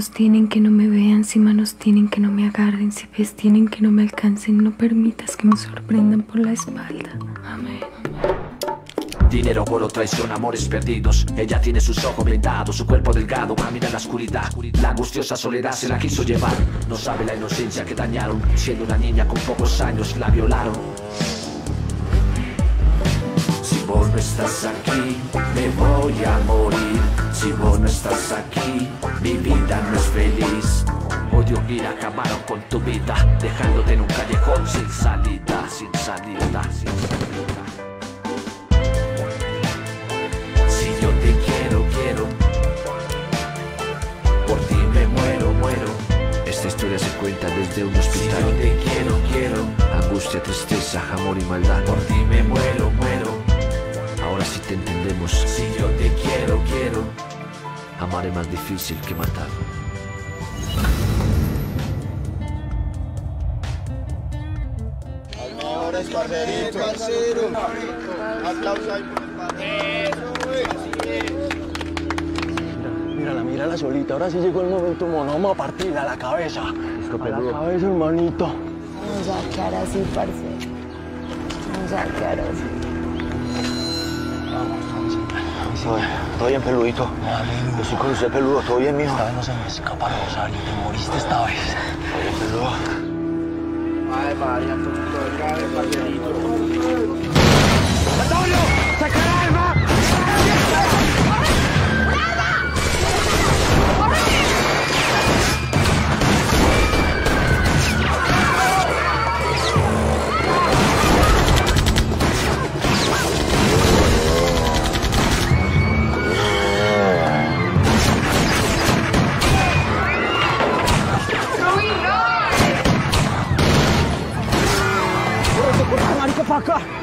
Ojos tienen que no me vean, si manos tienen que no me agarren, si pies tienen que no me alcancen, no permitas que me sorprendan por la espalda. Amén. Dinero, oro, traición, amores perdidos. Ella tiene sus ojos blindados, su cuerpo delgado, camina en la oscuridad. La angustiosa soledad se la quiso llevar. No sabe la inocencia que dañaron. Siendo una niña con pocos años, la violaron. Si vos no estás aquí, me voy a morir. Si vos no estás aquí, mi vida no es feliz. Odio ir acabaron con tu vida, dejándote en un callejón sin salida, sin salida, sin salida. Si yo te quiero, quiero. Por ti me muero, muero. Esta historia se cuenta desde un hospital. Si yo te quiero, quiero. Angustia, tristeza, amor y maldad. Por ti me muero, muero. Ahora sí te entendemos. Si yo te quiero, quiero. Amar es más difícil que matar. Mejores parceritos, parcero. Aplausos ahí por el parcero. Mírala, mírala solita. Ahora sí llegó el momento, mono. Vamos a partirla a la cabeza. A la cabeza, hermanito. Vamos a quedar así, parce. Vamos a quedar así. Todo bien, todo bien, peludito. Yo soy con usted, peludo. ¿Todo bien, mijo? Esta vez no se me escapa, Rosario. Te moriste esta vez. Todo bien, peludo. Ay, María, tú todo grave, parcerito. パカ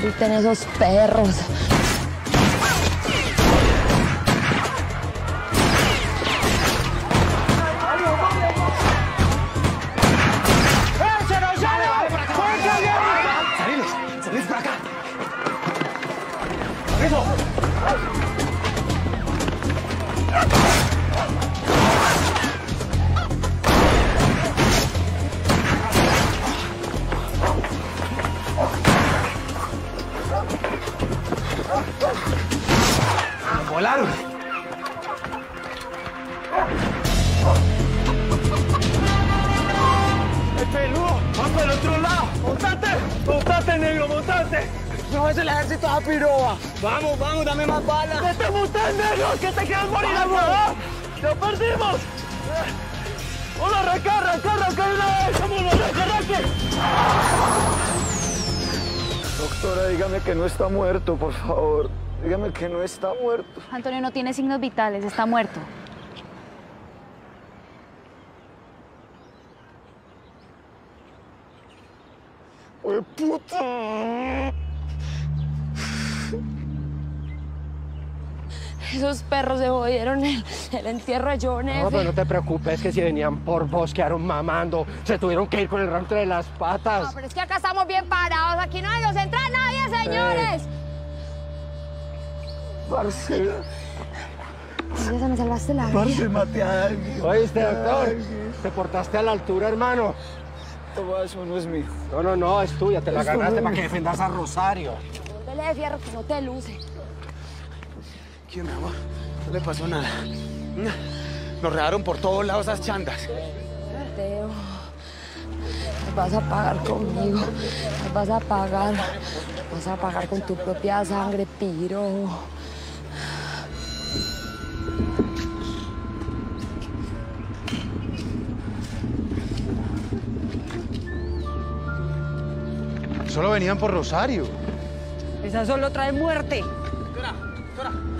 Griten esos perros. Doctora, dígame que no está muerto, por favor. Dígame que no está muerto. Antonio no tiene signos vitales, está muerto. ¡Uy, puta! Esos perros se jodieron el, el entierro de John No, pero no te preocupes, que si venían por vos, quedaron mamando. Se tuvieron que ir con el ramo entre las patas. No, pero es que acá estamos bien parados. Aquí no nos entra nadie, señores. Parce, Ya me salvaste la vida. maté a alguien. ¿Oíste, doctor? Te portaste a la altura, hermano. Toma, eso no es mío. No, no, no, es tuya, te la Eso ganaste no. para que defendas a Rosario. Dele de fierro que no te luce. ¿Quién, mi amor? No le pasó nada. Nos regaron por todos lados esas chandas. Teo, vas a pagar conmigo. Me vas a pagar. Me vas a pagar con tu propia sangre, piro. Solo venían por Rosario. Esa solo trae muerte. ¡No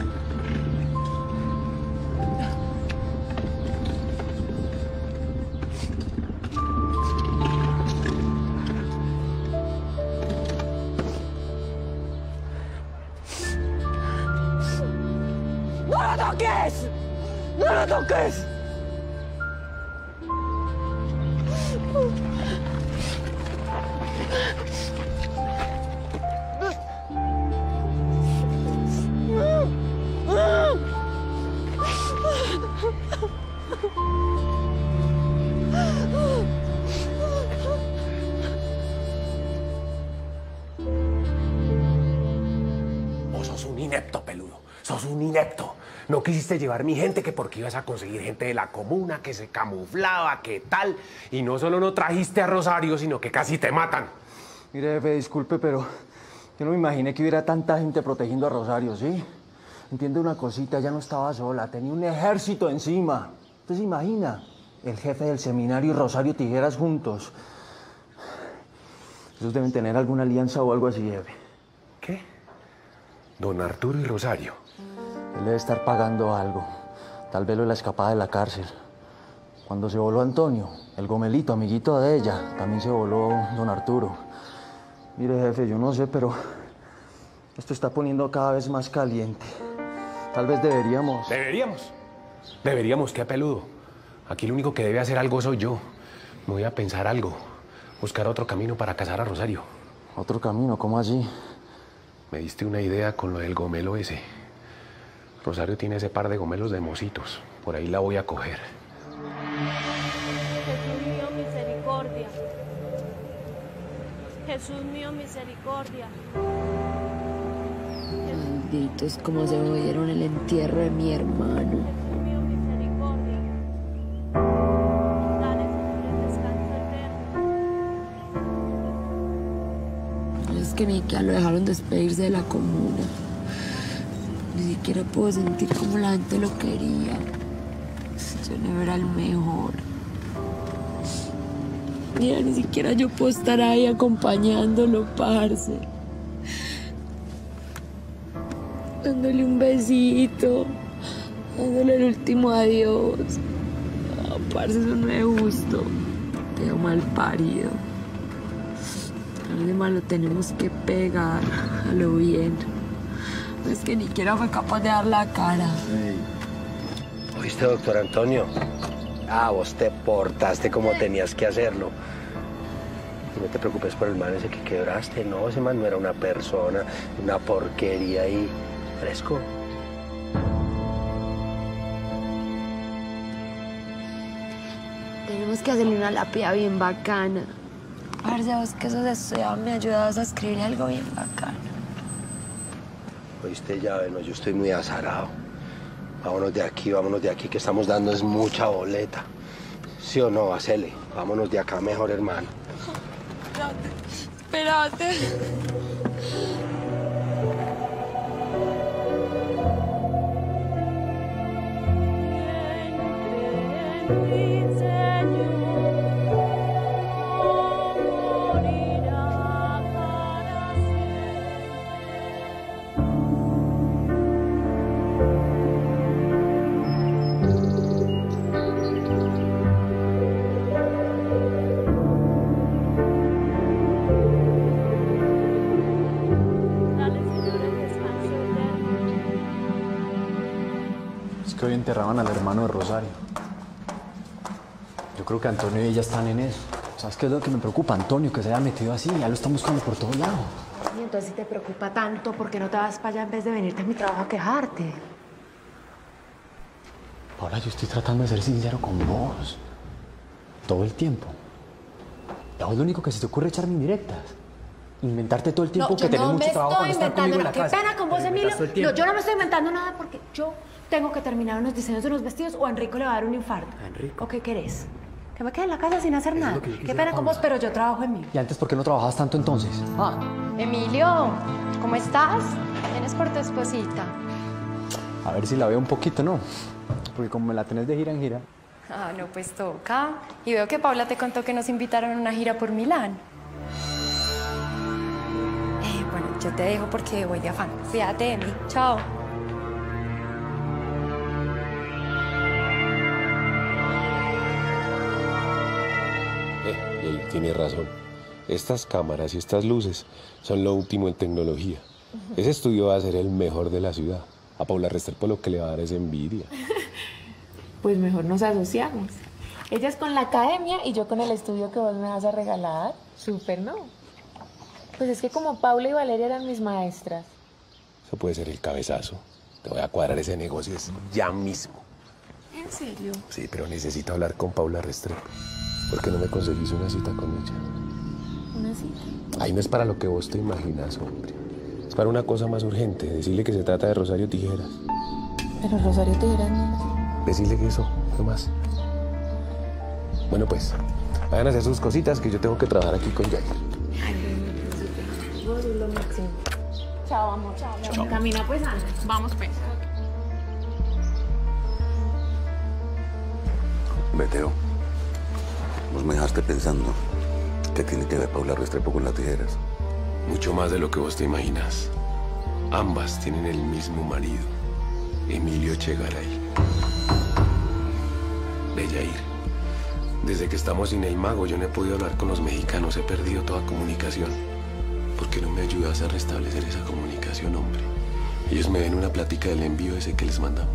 ¡No No quisiste llevar mi gente que porque ibas a conseguir gente de la comuna que se camuflaba, que tal. Y no solo no trajiste a Rosario, sino que casi te matan. Mire, jefe, disculpe, pero yo no me imaginé que hubiera tanta gente protegiendo a Rosario, ¿sí? Entiende una cosita, ella no estaba sola, tenía un ejército encima. ¿Usted se imagina? El jefe del seminario y Rosario Tijeras juntos. Esos deben tener alguna alianza o algo así, jefe. ¿Qué? Don Arturo y Rosario. Él debe estar pagando algo. Tal vez lo de la escapada de la cárcel. Cuando se voló Antonio, el gomelito, amiguito de ella, también se voló don Arturo. Mire, jefe, yo no sé, pero esto está poniendo cada vez más caliente. Tal vez deberíamos... Deberíamos. Deberíamos, qué peludo. Aquí el único que debe hacer algo soy yo. Me voy a pensar algo. Buscar otro camino para casar a Rosario. Otro camino, ¿cómo así? Me diste una idea con lo del gomelo ese. Rosario tiene ese par de gomelos de mositos. Por ahí la voy a coger. Jesús mío, misericordia. Jesús mío, misericordia. Malditos, como se jodieron el entierro de mi hermano. Jesús mío, misericordia. Dale, Señor, el descanso eterno. Es que ni que lo dejaron despedirse de la comuna. Ni siquiera puedo sentir como la gente lo quería. Yo no era el mejor. Mira, ni siquiera yo puedo estar ahí acompañándolo, parce. Dándole un besito. Dándole el último adiós. Parce, eso no es justo. Quedó mal parido. Además lo tenemos que pegar a lo bien. Es que ni siquiera fue capaz de dar la cara. ¿Oíste, doctor Antonio? Ah, vos te portaste como tenías que hacerlo. Y no te preocupes por el man ese que quebraste. No, ese man no era una persona, una porquería ahí. Fresco. Tenemos que hacerle una lápida bien bacana. Parce, vos que sos estudiado me ayudas a escribir algo bien bacano. Oíste, ya, bueno, yo estoy muy azarado. Vámonos de aquí, vámonos de aquí, que estamos dando es mucha boleta. ¿Sí o no, Acele? Vámonos de acá mejor, hermano. Espérate. Mi enterraban al hermano de Rosario. Yo creo que Antonio y ella están en eso. ¿Sabes qué es lo que me preocupa? Antonio, que se haya metido así. Ya lo están buscando por todos lados. Y entonces si te preocupa tanto, ¿por qué no te vas para allá en vez de venirte a mi trabajo a quejarte? Paula, yo estoy tratando de ser sincero con vos. Todo el tiempo. Y a vos lo único que se te ocurre es echarme indirectas. Inventarte todo el tiempo que yo tenés no mucho trabajo no estoy estar conmigo en la inventando nada. Qué casa. pena con vos, Emilio. No, yo no me estoy inventando nada porque yo tengo que terminar unos diseños de unos vestidos o a Enrico le va a dar un infarto. ¿A Enrico? ¿O qué querés? Que me quede en la casa sin hacer nada. Qué pena con vos, pero yo trabajo en mí. ¿Y antes por qué no trabajabas tanto entonces? Ah, Emilio, ¿cómo estás? Vienes por tu esposita. a ver si la veo un poquito, ¿no? Porque como me la tenés de gira en gira. Ah, no, pues toca. Y veo que Paula te contó que nos invitaron a una gira por Milán. Eh, bueno, yo te dejo porque voy de afán. Cuídate, Emi. Chao. Tiene razón. Estas cámaras y estas luces son lo último en tecnología. Ese estudio va a ser el mejor de la ciudad. A Paula Restrepo lo que le va a dar es envidia. Pues mejor nos asociamos. Ella es con la academia y yo con el estudio que vos me vas a regalar. Súper, ¿no? Pues es que como Paula y Valeria eran mis maestras. Eso puede ser el cabezazo. Te voy a cuadrar ese negocio ya mismo. ¿En serio? Sí, pero necesito hablar con Paula Restrepo. ¿Por qué no me conseguís una cita con ella? Una cita. Ahí no es para lo que vos te imaginas, hombre. Es para una cosa más urgente. Decirle que se trata de Rosario Tijeras. Pero Rosario Tijeras no. Decirle que eso, no más. Bueno, pues, vayan a hacer sus cositas que yo tengo que trabajar aquí con Jair. Vos sos lo máximo. Chao, amor. Chao. Camina pues antes. Vamos pues. Beteo, vos me dejaste pensando que tiene que ver Paula Restrepo con las tijeras. Mucho más de lo que vos te imaginas. Ambas tienen el mismo marido, Emilio Chegaray. Ve, Jair. Desde que estamos sin el mago, yo no he podido hablar con los mexicanos, he perdido toda comunicación. ¿Por qué no me ayudas a restablecer esa comunicación, hombre? Ellos me den una plática del envío ese que les mandamos.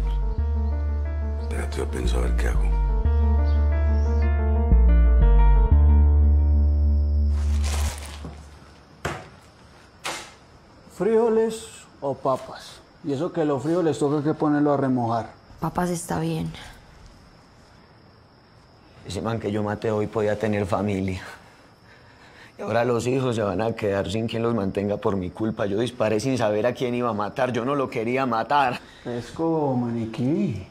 Espérate, yo pienso a ver qué hago. ¿Frijoles o papas? Y eso que los frijoles toca que ponerlo a remojar. Papas está bien. Ese man que yo maté hoy podía tener familia. Y ahora los hijos se van a quedar sin quien los mantenga por mi culpa. Yo disparé sin saber a quién iba a matar. Yo no lo quería matar. Es como maniquí.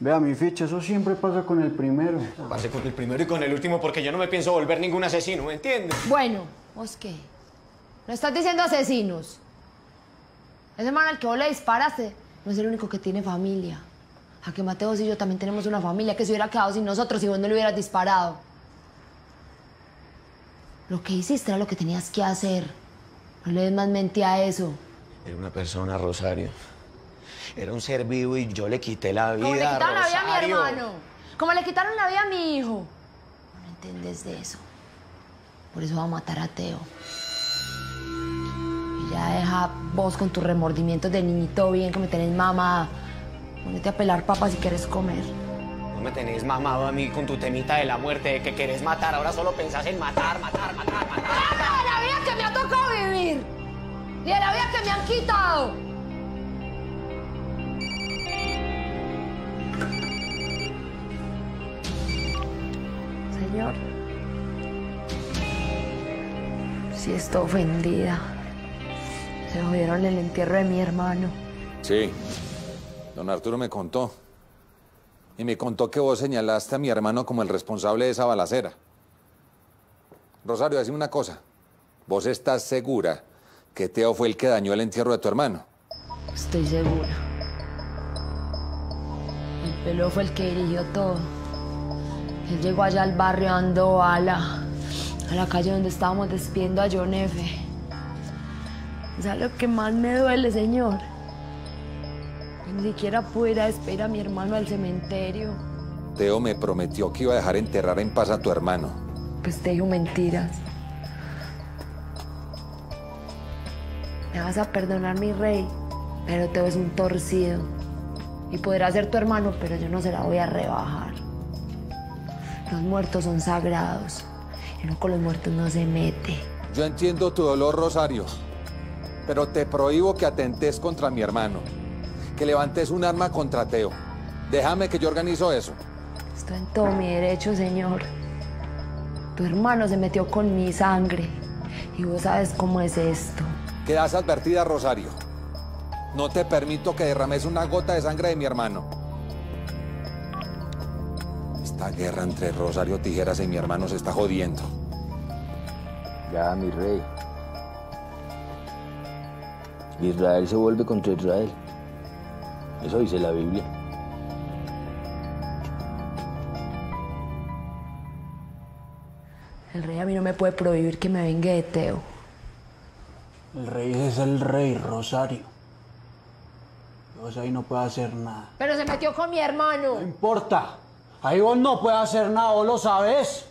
Vea mi ficha, eso siempre pasa con el primero. Pase con el primero y con el último porque yo no me pienso volver ningún asesino, ¿me entiendes? Bueno, ¿vos qué? ¿No estás diciendo asesinos? Ese man al que vos le disparaste no es el único que tiene familia. A que Mateos y yo también tenemos una familia que se hubiera quedado sin nosotros si vos no le hubieras disparado. Lo que hiciste era lo que tenías que hacer. No le des más mente a eso. Era una persona, Rosario. Era un ser vivo y yo le quité la vida. Como le quitaron la vida a mi Rosario. hermano. Como le quitaron la vida a mi hijo. No entiendes de eso. Por eso va a matar a Teo. Ya deja vos con tus remordimientos de niñito bien que me tenés mamá. Ponete a pelar papas si quieres comer. No me tenés mamado a mí con tu temita de la muerte, de que querés matar. Ahora solo pensás en matar, matar, matar, matar. ¡Ah, de la vida que me ha tocado vivir! ¡Y de la vida que me han quitado! Señor. Sí estoy ofendida. Se jodieron el entierro de mi hermano. Sí. Don Arturo me contó. Y me contó que vos señalaste a mi hermano como el responsable de esa balacera. Rosario, decime una cosa. ¿Vos estás segura que Teo fue el que dañó el entierro de tu hermano? Estoy segura. El pelo fue el que dirigió todo. Él llegó allá al barrio dando a la, a la calle donde estábamos despidiendo a John F. ¿Sabes lo que más me duele, señor? Ni siquiera pude ir a despedir a mi hermano al cementerio. Teo me prometió que iba a dejar enterrar en paz a tu hermano. Pues te dijo mentiras. Me vas a perdonar, mi rey, pero Teo es un torcido. Y podrá ser tu hermano, pero yo no se la voy a rebajar. Los muertos son sagrados. Y uno con los muertos no se mete. Yo entiendo tu dolor, Rosario, pero te prohíbo que atentes contra mi hermano, que levantes un arma contra Teo. Déjame que yo organizo eso. Estoy en todo mi derecho, señor. Tu hermano se metió con mi sangre. Y vos sabes cómo es esto. Quedas advertida, Rosario. No te permito que derrames una gota de sangre de mi hermano. Esta guerra entre Rosario Tijeras y mi hermano se está jodiendo. Ya, mi rey. Israel se vuelve contra Israel. Eso dice la Biblia. El rey a mí no me puede prohibir que me vengue de Teo. El rey es el rey, Rosario. Vos ahí no puede hacer nada. Pero se metió con mi hermano. No importa. Ahí vos no puedes hacer nada, vos lo sabes.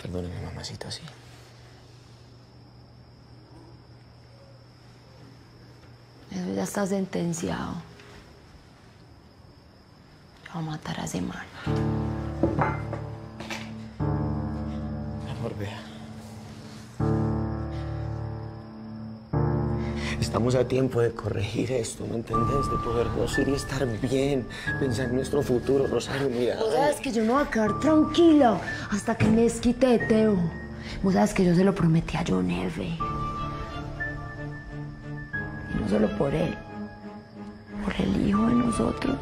Perdóneme, mamacita, sí. Eso ya está sentenciado. Lo va a matar a ese man. Amor, vea. Estamos a tiempo de corregir esto, ¿me entendés? De podernos ir y estar bien, pensar en nuestro futuro, Rosario, mira. Vos sabes que yo no voy a quedar tranquila hasta que me desquite de Teo. Vos sabes que yo se lo prometí a John F. Solo por él, por el hijo de nosotros.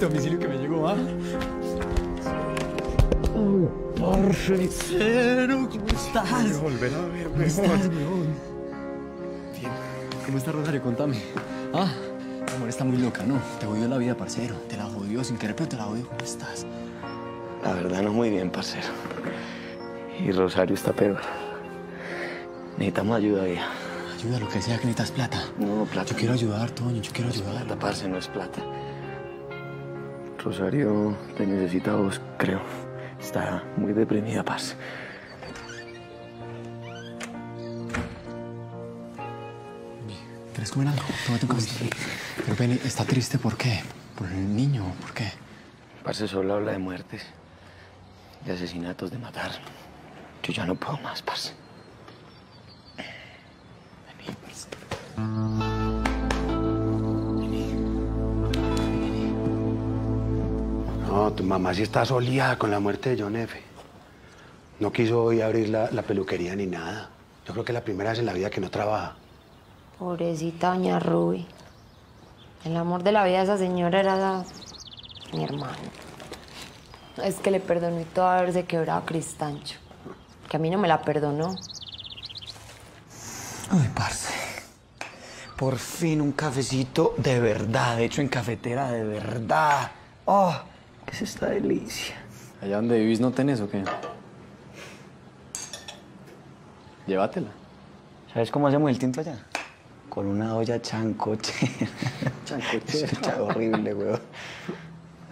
Este domicilio que me llegó, ah? Parcero, ¿cómo estás? Quiero volver a ver, ¿Cómo estás, weón? Bien. ¿Cómo está Rosario? Contame. Ah, mi amor está muy loca, ¿no? Te jodió la vida, parcero. Te la jodió sin querer, pero te la jodió. ¿Cómo estás? La verdad, no muy bien, parcero. Y Rosario está peor. Necesitamos ayuda, ya. Ayuda, lo que sea que necesitas plata. No, plata. Yo quiero ayudar, Toño, yo quiero No ayudar. plata, parce, no es plata. Rosario te necesita vos, creo. Está muy deprimida, parce. ¿Quieres comer algo? Tómate un cafecito. Pero Penny, ¿está triste por qué? ¿Por el niño? ¿Por qué? Parce solo habla de muertes, de asesinatos, de matar. Yo ya no puedo más, parce. No, tu mamá sí está soleada con la muerte de John F. No quiso hoy abrir la, la peluquería ni nada. Yo creo que es la primera vez en la vida que no trabaja. Pobrecita doña Ruby. El amor de la vida de esa señora era la- mi hermano. Es que le perdonó y todo haberse quebrado a Cristancho. Que a mí no me la perdonó. Ay, parce. Por fin un cafecito de verdad, hecho en cafetera de verdad. Oh, ¿qué es esta delicia? ¿Allá donde vivís no tenés o qué? Llévatela. ¿Sabes cómo hacemos el tinto allá? Con una olla chancoche. chancoche. horrible, weón.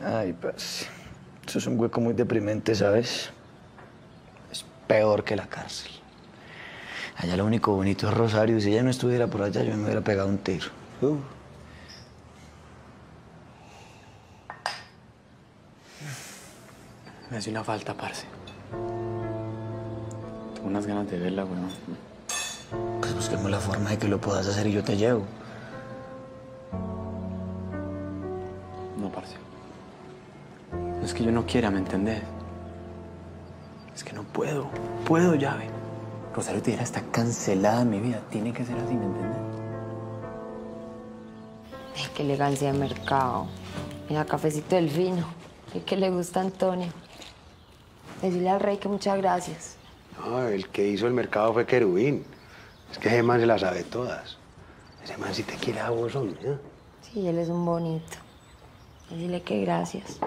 Ay, pues. Eso es un hueco muy deprimente, ¿sabes? Es peor que la cárcel. Allá lo único bonito es Rosario. Si ella no estuviera por allá, yo me hubiera pegado un tiro. Uh. Me hace una falta, parce. Tengo unas ganas de verla, weón. Pues busquemos la forma de que lo puedas hacer y yo te llevo. No, parce. No es que yo no quiera, ¿me entendés? Es que no puedo. Puedo, llave. Rosario Tijera está cancelada en mi vida. Tiene que ser así, ¿me entendés? Ay, qué elegancia de mercado. Mira, cafecito del vino. Y que le gusta a Antonio. Decirle al rey que muchas gracias. No, el que hizo el mercado fue Querubín. Es que ese man se las sabe todas. Ese man si te quiere a vos, hombre. ¿eh? Sí, él es un bonito. Decirle que gracias.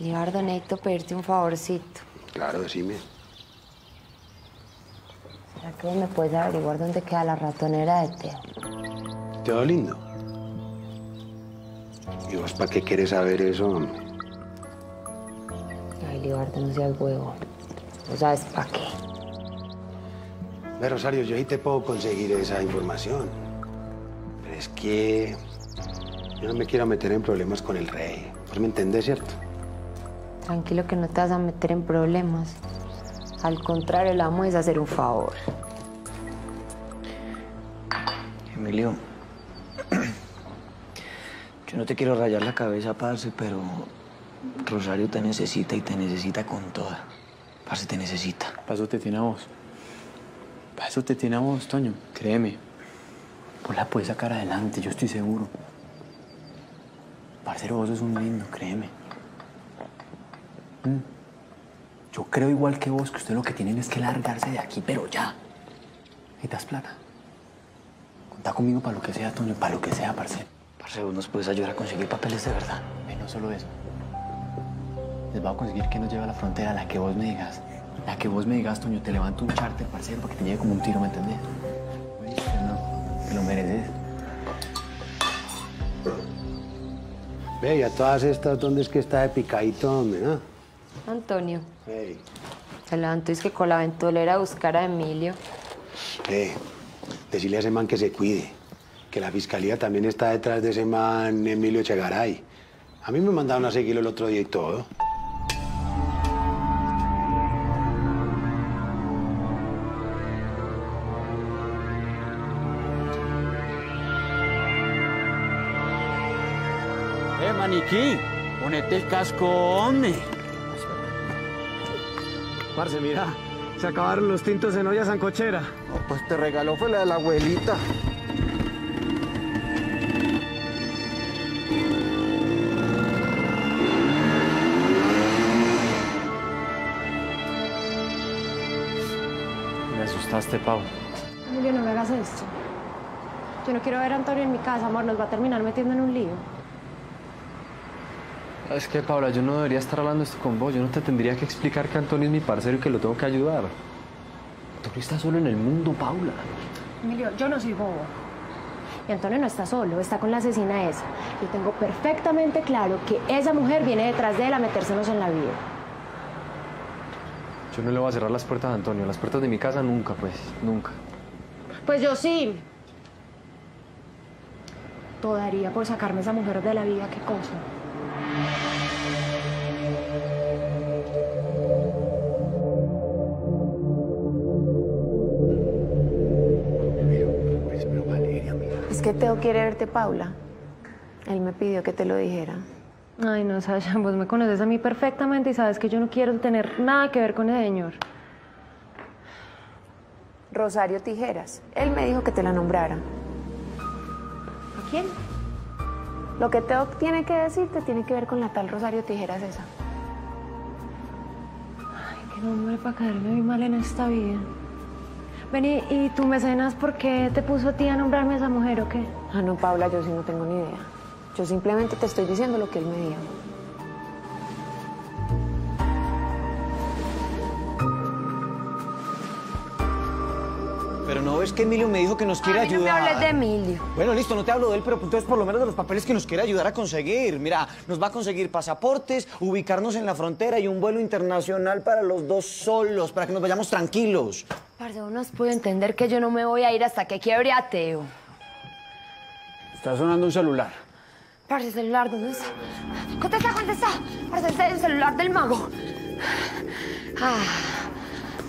Libardo, necesito pedirte un favorcito. Claro, decime. ¿Será que vos me puedes averiguar dónde queda la ratonera de Teo? Todo lindo. ¿Y vos para qué quieres saber eso, hombre? Libardo, no seas huevo. No sabes para qué. Ve, Rosario, yo ahí te puedo conseguir esa información. Pero es que yo no me quiero meter en problemas con el rey. Pues me entendés, ¿cierto? Tranquilo que no te vas a meter en problemas. Al contrario, le vamos a hacer un favor. Emilio, yo no te quiero rayar la cabeza, parce, pero Rosario te necesita y te necesita con toda. Parce, te necesita. Para eso te tiene a vos. Para eso te tiene a vos, Toño. Créeme. Vos la puedes sacar adelante, yo estoy seguro. Parcero, vos sos un lindo, créeme. Mm. Yo creo igual que vos que usted lo que tienen es que largarse de aquí, pero ya. Necesitas plata. Contá conmigo para lo que sea, Toño, para lo que sea, parce. Parce, vos nos puedes ayudar a conseguir papeles de verdad. Y no solo eso. Les voy a conseguir que nos lleve a la frontera, la que vos me digas. La que vos me digas, Toño, te levanto un charter, parcero, para que te lleve como un tiro, ¿me entendés? Oíste, no, te lo mereces. Ve, y a todas estas, ¿dónde es que está de picadito, hombre? ah? Antonio, Hey, se levantó y es que con la ventolera a buscar a Emilio. eh, decirle a ese man que se cuide. Que la fiscalía también está detrás de ese man Emilio Echegaray. A mí me mandaron a seguirlo el otro día y todo. Maniquí, ponete el casco, hombre. Parce, mira, se acabaron los tintos en olla sancochera. pues te regaló fue la de la abuelita. Me asustaste, Pau. Emilio, no me hagas esto. Yo no quiero ver a Antonio en mi casa, amor. Nos va a terminar metiendo en un lío. Es que, Paula, yo no debería estar hablando esto con vos. Yo no te tendría que explicar que Antonio es mi parcero y que lo tengo que ayudar. Antonio está solo en el mundo, Paula. Emilio, yo no soy bobo. Y Antonio no está solo, está con la asesina esa. Yo tengo perfectamente claro que esa mujer viene detrás de él a metérsenos en la vida. Yo no le voy a cerrar las puertas a Antonio. Las puertas de mi casa nunca, pues. Nunca. Pues yo sí. Todo haría por sacarme a esa mujer de la vida, qué cosa. Es que Teo quiere verte, Paula. Él me pidió que te lo dijera. Ay, no, Sasha, vos me conoces a mí perfectamente y sabes que yo no quiero tener nada que ver con ese señor. Rosario Tijeras. Él me dijo que te la nombrara. ¿A quién? Lo que Teo tiene que decirte tiene que ver con la tal Rosario Tijeras esa. Ay, qué nombre para caerme muy mal en esta vida. Vení, ¿y tu mecenas por qué te puso a ti a nombrarme esa mujer o qué? Ah, no, Paula, yo sí no tengo ni idea. Yo simplemente te estoy diciendo lo que él me dijo. Pero no ves que Emilio me dijo que nos quiere A mí no me ayudar. hables de Emilio. Bueno, listo, no te hablo de él, pero entonces por lo menos de los papeles que nos quiere ayudar a conseguir. Mira, nos va a conseguir pasaportes, ubicarnos en la frontera y un vuelo internacional para los dos solos, para que nos vayamos tranquilos. Parce, no nos puede entender que yo no me voy a ir hasta que quiebre a Teo. Está sonando un celular. Parce, el celular, ¿dónde está? Contesta, contesta. Parce, es el celular del mago. Ah,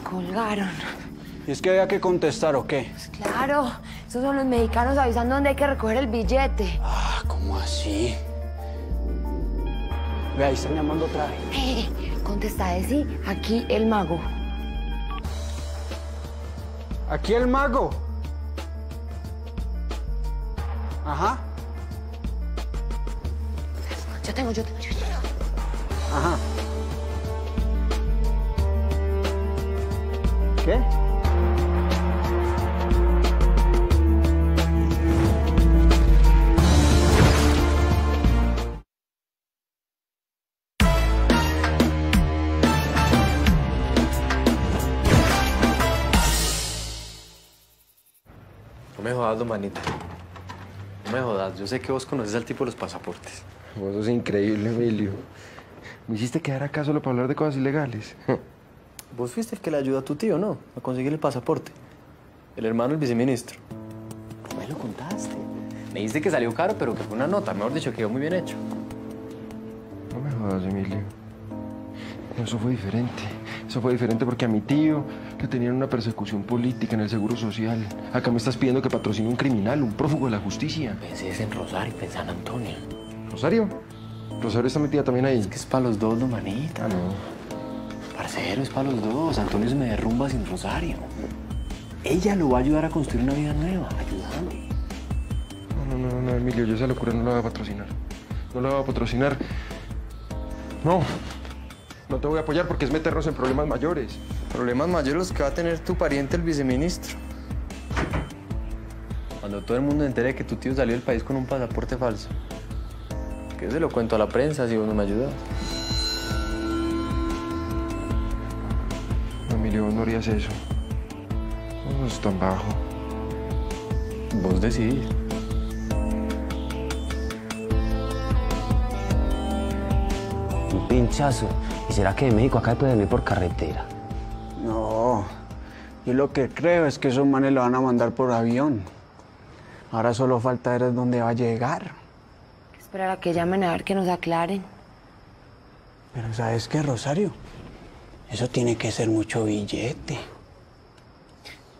colgaron. ¿Y es que había que contestar o qué? Claro, esos son los mexicanos avisando dónde hay que recoger el billete. Ah, ¿cómo así? Ve, ahí están llamando otra vez. Eh, contesta, sí, aquí el mago. Aquí el mago. Ajá, Yo tengo, yo tengo, yo tengo. ajá. ¿Qué? Jodas, manita. No me jodas. Yo sé que vos conoces al tipo de los pasaportes. Vos sos increíble, Emilio. Me hiciste quedar acá solo para hablar de cosas ilegales. Vos fuiste el que le ayudó a tu tío, ¿no? A conseguir el pasaporte. El hermano del viceministro. Me lo contaste. Me dijiste que salió caro, pero que fue una nota. Mejor dicho, quedó muy bien hecho. No me jodas, Emilio. No, eso fue diferente. Eso fue diferente porque a mi tío le tenían una persecución política en el Seguro Social. Acá me estás pidiendo que patrocine un criminal, un prófugo de la justicia. Pensé en Rosario, pensé en Antonio. ¿Rosario? ¿Rosario está metida también ahí? Es que es para los dos, no, manita. Ah, no. Parcero, es para los dos. Antonio se me derrumba sin Rosario. Ella lo va a ayudar a construir una vida nueva, ayudando. No, no, no, no, Emilio, yo esa locura no la voy a patrocinar. No la voy a patrocinar. No. No te voy a apoyar porque es meternos en problemas mayores. Problemas mayores los que va a tener tu pariente, el viceministro. Cuando todo el mundo se entere que tu tío salió del país con un pasaporte falso. Que se lo cuento a la prensa si vos no me ayudas. No, vos no harías eso. No es tan bajo. Vos decidís. Un pinchazo. ¿Y será que de México acá puede venir por carretera? No, yo lo que creo es que esos manes lo van a mandar por avión. Ahora solo falta ver dónde va a llegar. Esperar a que llamen a ver que nos aclaren. Pero ¿sabes qué, Rosario? Eso tiene que ser mucho billete.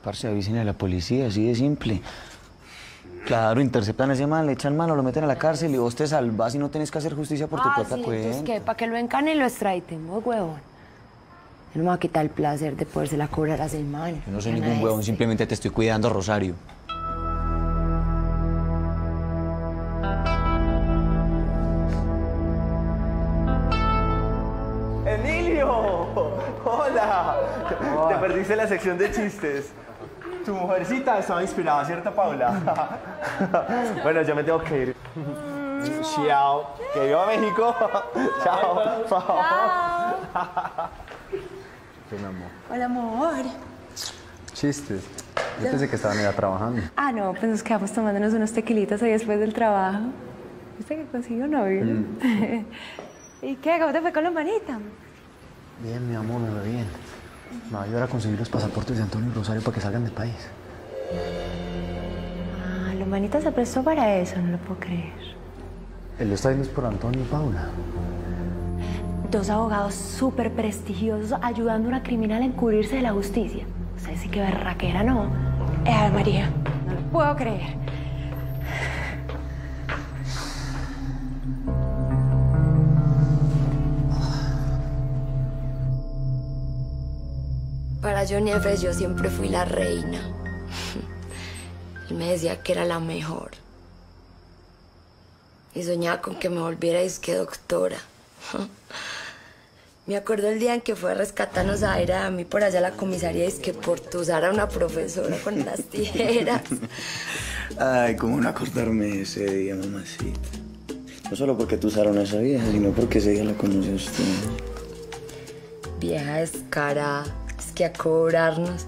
Parce, avisen a la policía, así de simple. Claro, interceptan a ese man, le echan mano, lo meten a la cárcel y vos te salvas y no tenés que hacer justicia por tu ah, propia sí, cuenta. entonces qué, para que lo encanen y lo extraitemos, huevón. Él no me va a quitar el placer de podérsela cobrar a ese man. Yo no soy ningún huevón, de- simplemente te estoy cuidando, Rosario. ¡Emilio! ¡Hola! Te perdiste la sección de chistes. Tu mujercita estaba inspirada, ¿cierto, Paula? bueno, yo me tengo que ir. Chao. Que viva México. Chao. ¿Qué, mi amor? Hola, amor. Chistes. Yo pensé que estaban ya trabajando. Ah, no, pues nos quedamos tomándonos unos tequilitos ahí después del trabajo. ¿Viste que consiguió novio? ¿Y qué? ¿Cómo te fue con la manita? Bien, mi amor, me va bien. Me va a ayudar a conseguir los pasaportes de Antonio y Rosario para que salgan del país. Ah, la manita se prestó para eso, no lo puedo creer. Él lo está viendo es por Antonio y Paula. Dos abogados súper prestigiosos ayudando a una criminal a encubrirse de la justicia. O sea, sí que berraquera, ¿no? Eh, María, no lo puedo creer. Para Johnny F. yo siempre fui la reina. Él me decía que era la mejor. Y soñaba con que me volviera disque doctora. Me acuerdo el día en que fue a rescatarnos a Aira a mí por allá a la comisaría y es que por tusar a una profesora con las tijeras. Ay, cómo no acordarme ese día, mamacita. No solo porque tú usaron a esa vieja, sino porque ese día la conocí a usted. Vieja descarada, es que a cobrarnos.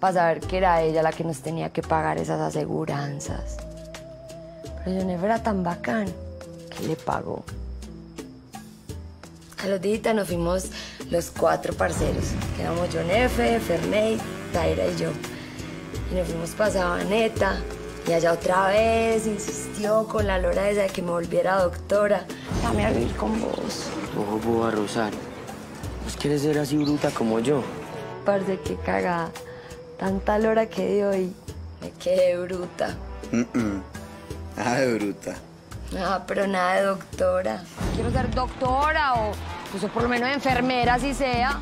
para saber que era ella la que nos tenía que pagar esas aseguranzas. Pero John F. era tan bacán que le pagó. A los días nos fuimos los cuatro parceros, que éramos John F., Ferney, Taira y yo. Y nos fuimos para Sabaneta, y allá otra vez insistió con la lora esa de que me volviera doctora. Dame a vivir con vos. Ojo, boba Rosario. ¿Vos quieres ser así bruta como yo? Parce, qué cagada. Tanta lora que dio y me quedé bruta. Nada de bruta. Ah, pero nada de doctora. Quiero ser doctora o, pues, o por lo menos enfermera, si sea.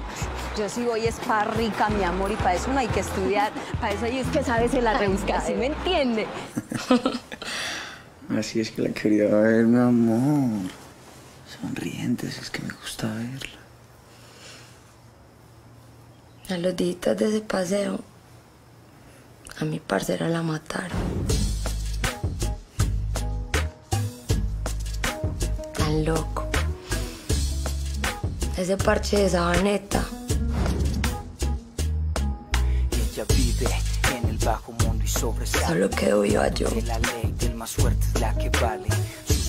Yo sí voy es para rica, mi amor, y para eso no hay que estudiar. Para eso hay es que sabes se la rebusca, ¿sí me entiende? Así es que la quería ver, mi amor. Sonrientes, es que me gusta verla. A los días de ese paseo, a mi parcera la mataron. Tan loco. Ese parche de sabaneta. Ella vive en el bajo mundo y sobresale. Solo quedo viva yo. La ley del más fuerte es la que vale.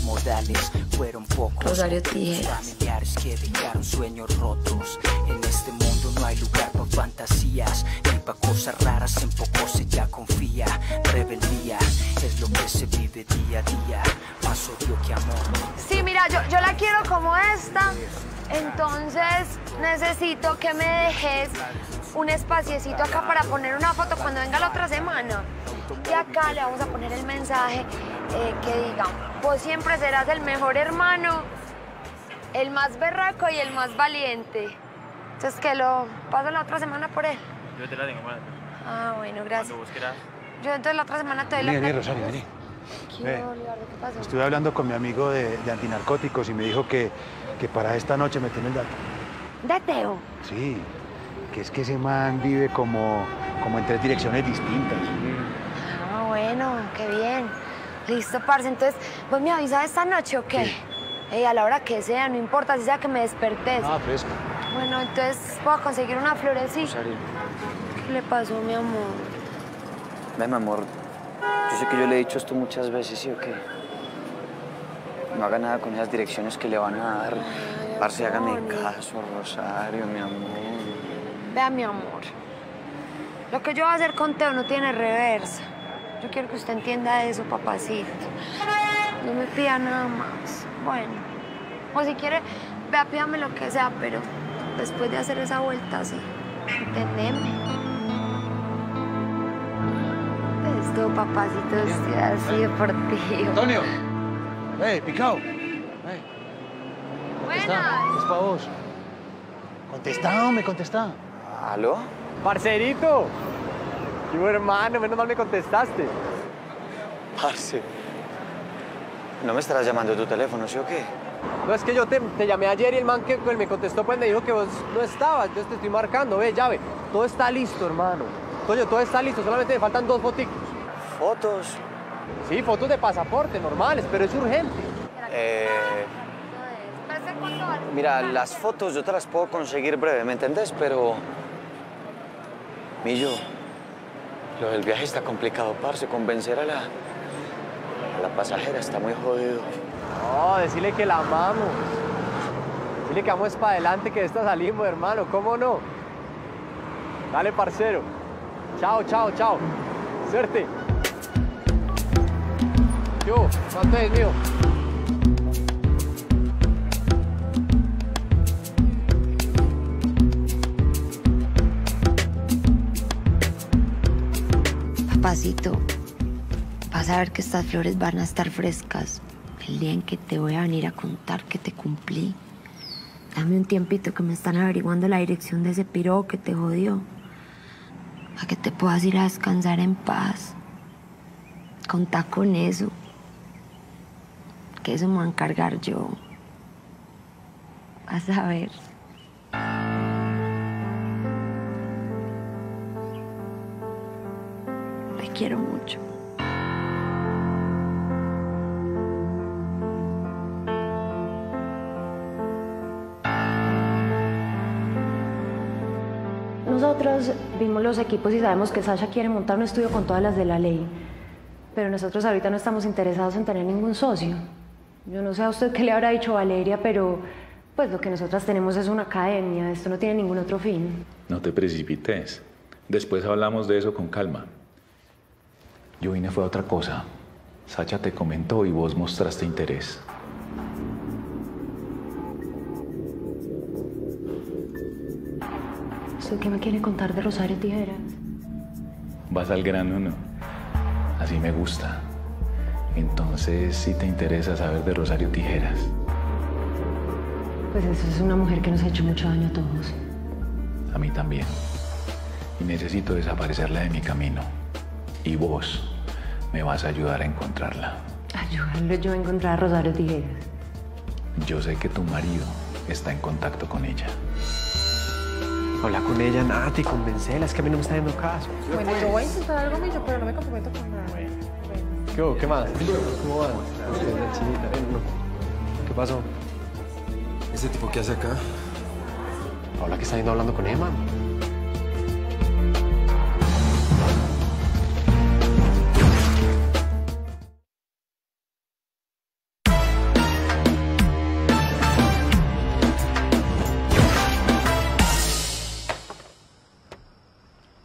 Modales fueron pocos. Rosario Tijeras. Familiares que dejaron sueños rotos. En este mundo no hay lugar para fantasías. Ni para cosas raras, en pocos se ya confía. Rebeldía es lo que se vive día a día. Más odio que amor. Sí, mira, yo, yo la quiero como esta. Entonces necesito que me dejes un espaciecito acá para poner una foto cuando venga la otra semana. Y acá le vamos a poner el mensaje eh, que diga, vos siempre serás el mejor hermano, el más berraco y el más valiente. Entonces que lo paso la otra semana por él. Yo te la tengo Ah, bueno, gracias. Cuando vos quieras. Yo entonces la otra semana te doy la Vení. Rosario, vení. ¿Qué, Ve. Olivardo, qué pasó? Estuve hablando con mi amigo de, de antinarcóticos y me dijo que, que para esta noche me tiene el dato. De Teo. Sí, es que ese man vive como, como en tres direcciones distintas. Ah, bueno, qué bien. Listo, parce. Entonces, ¿vos me avisas esta noche o qué? Ey, a la hora que sea, no importa si sea que me despertes. Ah, fresco. Bueno, entonces, ¿puedo conseguir una florecita? Rosario, ¿Qué le pasó, mi amor? ve, mi amor. Yo sé que yo le he dicho esto muchas veces, ¿sí o qué? No haga nada con esas direcciones que le van a dar. Parce, hágame caso, Rosario, mi amor. Vea, mi amor. Lo que yo voy a hacer con Teo no tiene reversa. Yo quiero que usted entienda eso, papacito. No me pida nada más. Bueno. O si quiere, vea, pídame lo que sea, pero después de hacer esa vuelta, sí. Entendeme. Esto, papacito, estoy así deportivo. Antonio. Hey, picao. Buenas. Es para vos. Contestá, hombre, contestá. ¿Aló? Parcerito. Yo, hermano, menos mal me contestaste. Parce. No me estarás llamando a tu teléfono, ¿sí o qué? No, es que yo te, te llamé ayer y el man que me contestó pues me dijo que vos no estabas. Entonces te estoy marcando, ve, llave. Todo está listo, hermano. Toño, todo está listo. Solamente me faltan dos fotos. ¿Fotos? Sí, fotos de pasaporte, normales, pero es urgente. Eh, mira, las fotos yo te las puedo conseguir breve, ¿me entendés? Pero... Millo, lo del viaje está complicado, parce. Convencer a la... a la pasajera está muy jodido. No, decirle que la amamos. Decirle que vamos para adelante, que de esta salimos, hermano. ¿Cómo no? Dale, parcero. Chao, chao, chao. Suerte. Yo, ¿cuánto es mío? Papacito, vas a ver que estas flores van a estar frescas el día en que te voy a venir a contar que te cumplí. Dame un tiempito que me están averiguando la dirección de ese piro que te jodió. Para que te puedas ir a descansar en paz. Contá con eso. Que eso me voy a encargar yo. Vas a ver. Quiero mucho. Nosotros vimos los equipos y sabemos que Sasha quiere montar un estudio con todas las de la ley. Pero nosotros ahorita no estamos interesados en tener ningún socio. Yo no sé a usted qué le habrá dicho Valeria, pero pues lo que nosotras tenemos es una academia. Esto no tiene ningún otro fin. No te precipites. Después hablamos de eso con calma. Yo vine fue a otra cosa. Sacha te comentó y vos mostraste interés. ¿Usted qué me quiere contar de Rosario Tijeras? Vas al grano, ¿no? Así me gusta. Entonces, sí te interesa saber de Rosario Tijeras. Pues eso es una mujer que nos ha hecho mucho daño a todos. A mí también. Y necesito desaparecerla de mi camino. Y vos me vas a ayudar a encontrarla. Ayudarlo yo a encontrar a Rosario Tijeras. Yo sé que tu marido está en contacto con ella. Habla con ella, Nati, convencela, es que a mí no me está dando caso. Bueno, yo voy a intentar algo, Millo, pero no me comprometo con nada. ¿Qué? ¿Qué más? ¿Cómo van? ¿Qué pasó? ¿Ese tipo qué hace acá? Habla que está yendo hablando con Emma.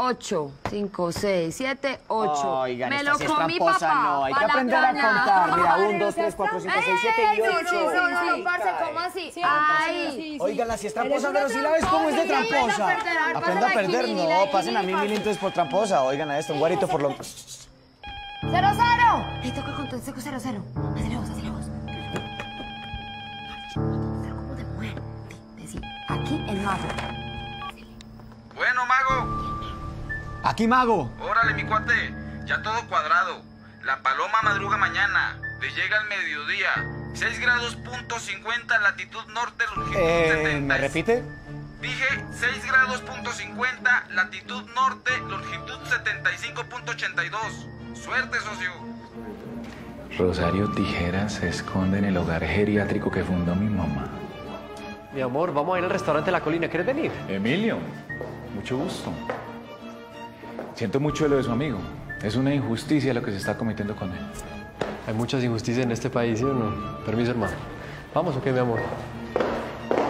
Ocho, cinco, seis, siete, ocho. Oigan, Me lo sí es comí, tramposa, papá. no, hay que aprender a contar. Mira, un, dos, tres, cuatro, cinco, seis, siete y Ay, ocho. Sí, sí, sí, no, parce, ¿cómo así? Ay. Oigan, si es tramposa, pero si la ves cómo es de tramposa. Aprenda a perder, no, pasen a mí mil entonces por tramposa. Oigan a esto, un guarito por lo... ¡Cero, cero! Necesito que conteste con cero, cero. Hazle voz, hazle voz. Pero como de mujer. Decí, aquí el mago. Bueno, mago. Aquí, mago. Órale, mi cuate. Ya todo cuadrado. La paloma madruga mañana. Le llega al mediodía. 6 grados punto 50 latitud norte, longitud Eh, 70. ¿Me repite? Dije 6 grados punto 50 latitud norte, longitud 75.82. Suerte, socio. Rosario Tijeras se esconde en el hogar geriátrico que fundó mi mamá. Mi amor, vamos a ir al restaurante La Colina. ¿Quieres venir? Emilio, mucho gusto. Siento mucho lo de su amigo. Es una injusticia lo que se está cometiendo con él. Hay muchas injusticias en este país, ¿sí o no? Permiso, hermano. ¿Vamos o qué, mi amor?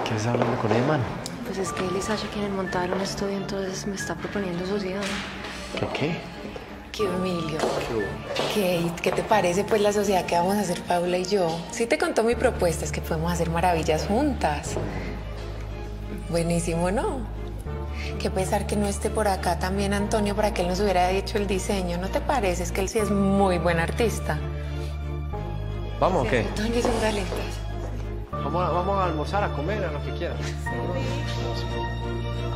¿Qué estás hablando con Eman? Pues es que él y Sasha quieren montar un estudio, entonces me está proponiendo sociedad. ¿Qué qué? ¿Qué, Emilio? ¿Qué, ¿Qué te parece pues la sociedad que vamos a hacer Paula y yo? Sí te contó mi propuesta, es que podemos hacer maravillas juntas. Buenísimo, ¿no? Qué pesar que no esté por acá también Antonio para que él nos hubiera hecho el diseño. ¿No te parece? Es que él sí es muy buen artista. ¿Vamos o qué? Antonio es un talento. Vamos a, vamos a almorzar, a comer, a lo que quieras.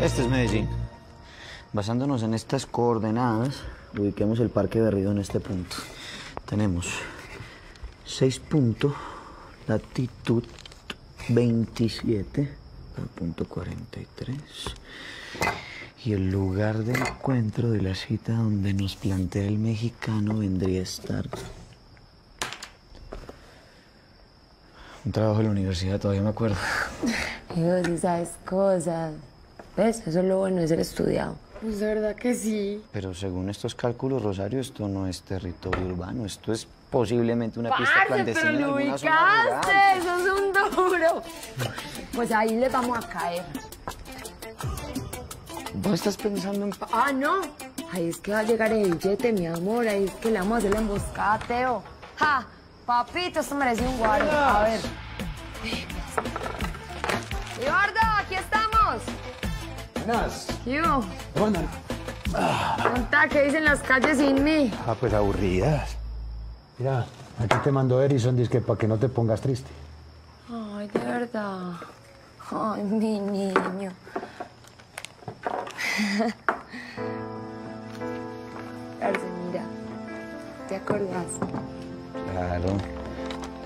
Este es Medellín. Basándonos en estas coordenadas, ubiquemos el Parque Berrido en este punto. Tenemos 6 puntos, latitud 27 por punto 43. Y el lugar de encuentro de la cita donde nos plantea el mexicano vendría a estar... Un trabajo de la universidad, todavía me acuerdo. Dios, si sabes cosas. ¿Ves? Eso es lo bueno de ser estudiado. Pues de verdad que sí. Pero según estos cálculos, Rosario, esto no es territorio urbano, esto es posiblemente una pista clandestina pero en lo ubicaste. Eso es un duro. Pues ahí le vamos a caer. ¿Vos estás pensando en... Ah, no. Ahí es que va a llegar el billete, mi amor. Ahí es que le vamos a hacer la emboscada Teo. ¡Ja! Papito, esto merece un guaro. A ver. Eduardo, aquí estamos. Buenas. ¿Qué? Bueno. Contá, ¿qué dicen las calles sin mí? Ah, pues aburridas. Mira, aquí te mandó Erison, dice que para que no te pongas triste. Ay, de verdad. Ay, mi niño. Parce, mira. ¿Te acordás? Claro,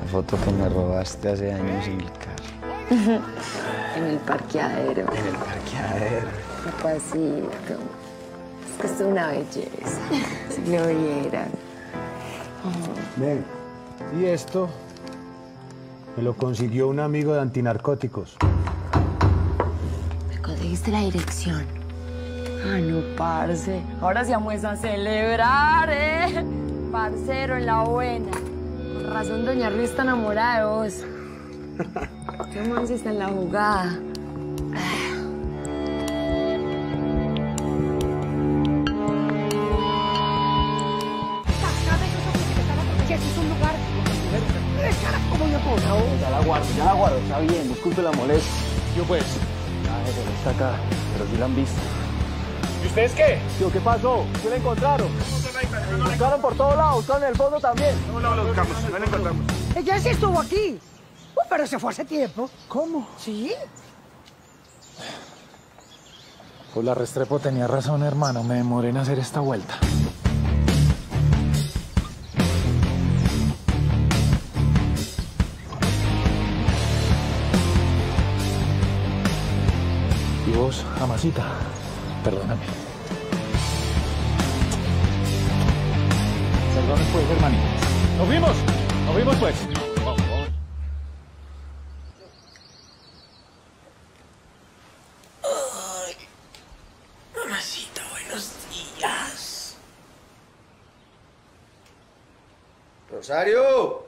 la foto que me robaste hace años en el carro. en el parqueadero. En el parqueadero. Papacito. Es que es una belleza. Si lo vieran. Ven, y esto me lo consiguió un amigo de antinarcóticos. Me conseguiste la dirección. Ah, no, parce. Ahora sí vamos a celebrar, ¿eh? Parcero, en la buena. Con razón, doña Ruiz está enamorada de vos. Qué man si está en la jugada. Que es un lugar. ¿Cómo yo puedo? Ya la guardo, ya la guardo, está bien, disculpe la molestia. Yo pues. La jefe no está acá, pero sí la han visto. ¿Y ustedes qué? Tío, ¿qué pasó? ¿Qué la encontraron? Buscaron por todos lados, buscaron en el fondo también. No, no, lo buscamos, no lo encontramos. Ella sí estuvo aquí. Uh, pero se fue hace tiempo. ¿Cómo? Sí. Pues la Restrepo tenía razón, hermano. Me demoré en hacer esta vuelta. Y vos, Amasita, perdóname. Perdóname pues, hermanito. ¡Nos vimos! ¡Nos vimos pues! Mamacita, buenos días. Rosario.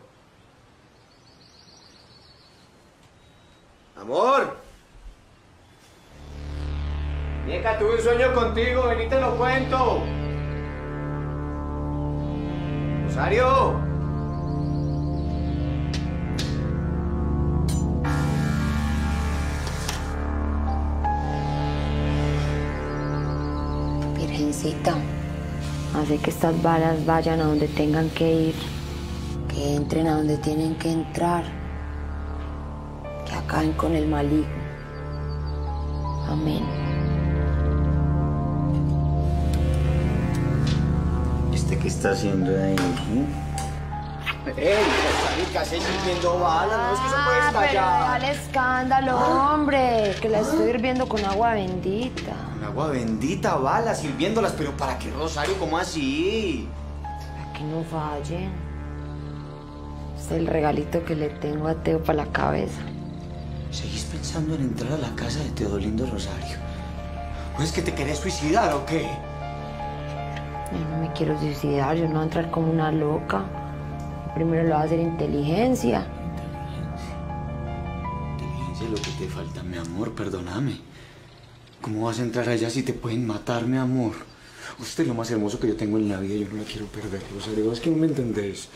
Amor. Vieja, tuve un sueño contigo, vení te lo cuento. Rosario. Virgencita, hace que estas balas vayan a donde tengan que ir, que entren a donde tienen que entrar, que acaben con el maligno. Amén. Está haciendo ahí? ¡Ey, Rosario, qué haces hirviendo balas? No es que se puede Ah, pero estallar. dale escándalo, hombre, que la estoy hirviendo con agua bendita. Con agua bendita, balas, sirviéndolas, pero ¿para qué, Rosario? ¿Cómo así? Para que no fallen. Es el regalito que le tengo a Teo para la cabeza. ¿Seguís pensando en entrar a la casa de Teodolindo Rosario? ¿O es que te querés suicidar o qué? Yo no me quiero suicidar, yo no voy a entrar como una loca. Primero lo va a hacer inteligencia. Inteligencia es lo que te falta, mi amor, perdóname. ¿Cómo vas a entrar allá si te pueden matar, mi amor? Usted es lo más hermoso que yo tengo en la vida, yo no la quiero perder, Rosario. Es que no me entendés.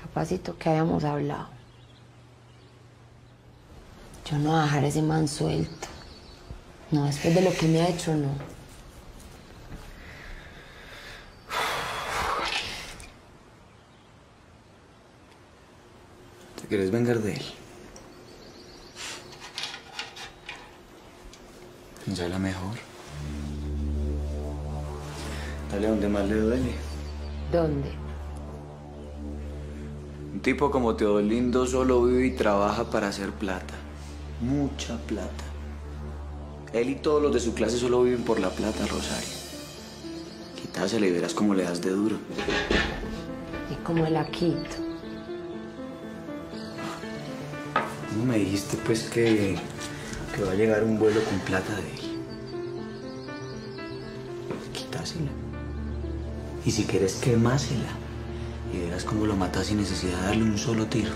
Capacito que habíamos hablado. Yo no voy a dejar ese man suelto. No, después de lo que me ha hecho, no. Querés vengar de él? Ya la mejor. Dale donde más le duele. ¿Dónde? Un tipo como Teodolindo solo vive y trabaja para hacer plata. Mucha plata. Él y todos los de su clase solo viven por la plata, Rosario. Quitásela y verás cómo le das de duro. Y como el Aquito. ¿Cómo me dijiste, pues, que, que va a llegar un vuelo con plata de él? Quitásela. Y si quieres, quemásela. Y verás cómo lo matas sin necesidad de darle un solo tiro.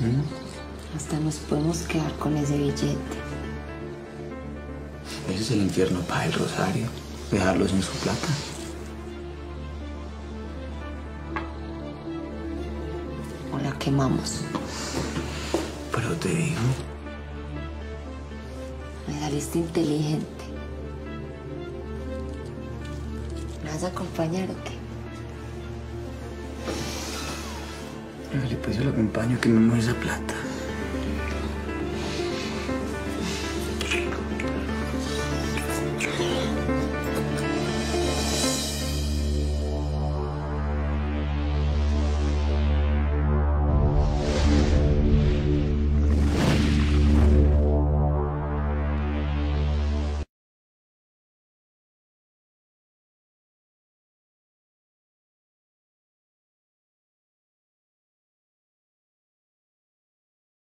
¿Mm? Hasta nos podemos quedar con ese billete. Ese es el infierno para el Rosario. Dejarlo sin su plata. Quemamos. Pero te digo, Me saliste inteligente. ¿Me vas a acompañar o qué? le pues yo le acompaño que me muere esa plata.